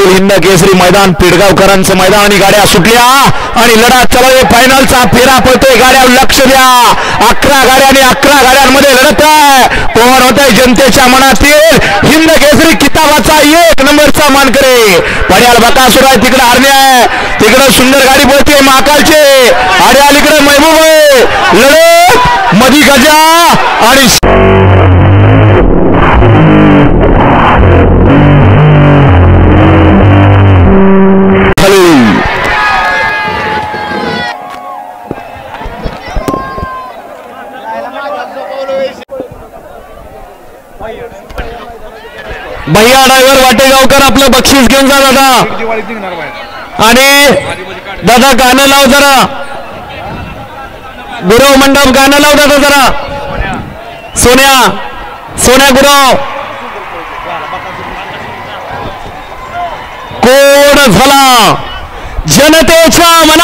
भागातील हिंद केसरी मैदान पिडगावकरांचं मैदान आणि गाड्या सुटल्या. आणि लढा चला फायनलचा फेरा पळतोय गाड्या लक्ष द्या. अकरा गाड्या आणि अकरा गाड्यांमध्ये लढत आहे. कोण होत आहे जनतेच्या मनातील. हिंद केसरी किताबाचा एक नंबरचा मानकरी. पड्याल बकासूर आहे तिकडे हरणे आहे. तिकडे सुंदर गाडी पळते महाकालचे. आड्या अलीकडे महबूब आहे. लढत मधी गजा आणि भैया ड्रायव्हर वाटेगावकर आपलं बक्षीस घेऊन जा दादा. आणि दादा गाणं लाव जरा. गुरव मंडप गाणं लाव दादा जरा. सोन्या सोन्या गुरव. कोण झाला? जनतेच्या मना